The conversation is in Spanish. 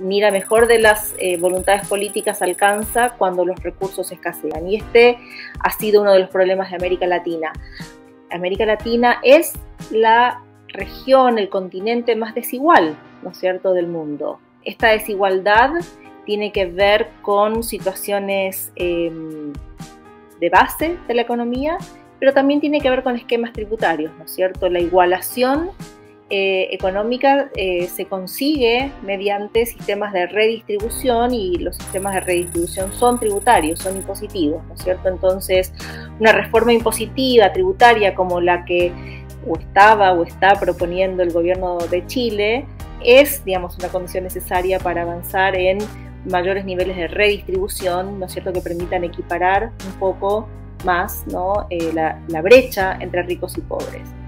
ni la mejor de las eh, voluntades políticas alcanza cuando los recursos escasean. Y este ha sido uno de los problemas de América Latina. América Latina es la región, el continente más desigual, ¿no es cierto?, del mundo. Esta desigualdad tiene que ver con situaciones em, de base de la economía, pero también tiene que ver con esquemas tributarios, ¿no es cierto? La igualación eh, económica eh, se consigue mediante sistemas de redistribución y los sistemas de redistribución son tributarios, son impositivos, ¿no es cierto? Entonces, una reforma impositiva, tributaria como la que o estaba o está proponiendo el gobierno de Chile es, digamos, una condición necesaria para avanzar en mayores niveles de redistribución, ¿no es cierto?, que permitan equiparar un poco más ¿no? Eh, la brecha entre ricos y pobres.